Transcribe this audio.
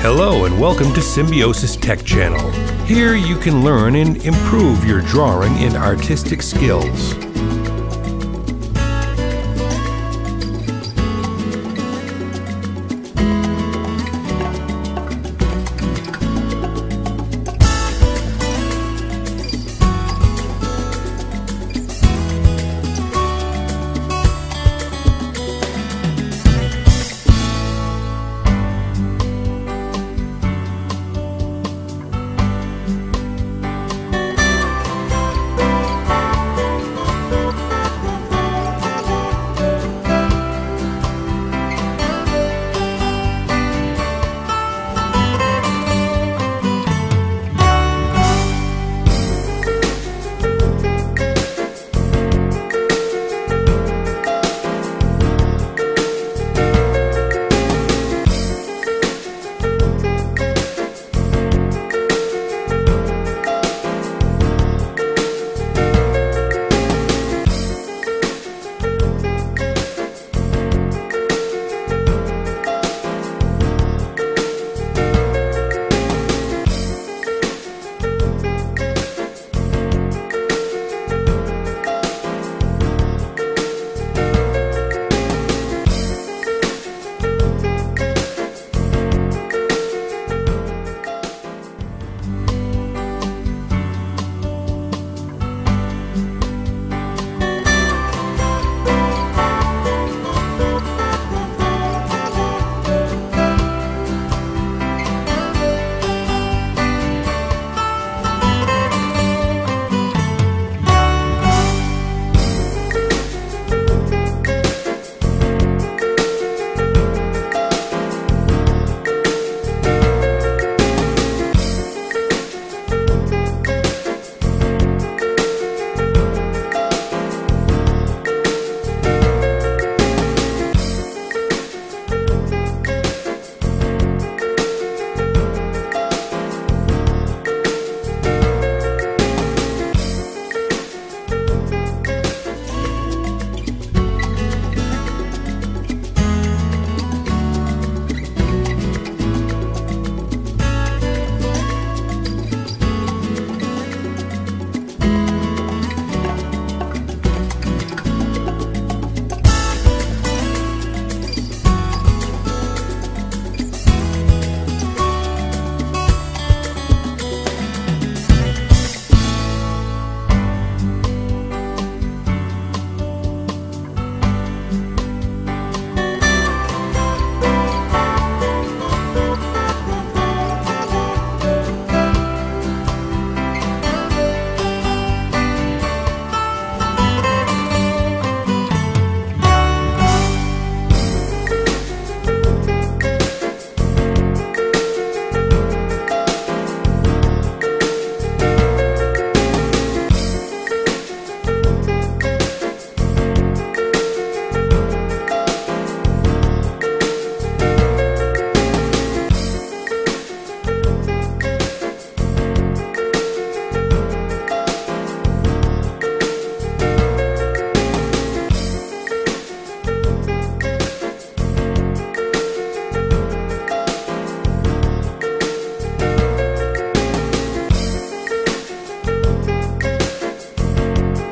Hello and welcome to Symbiosys Tech Channel. Here you can learn and improve your drawing and artistic skills.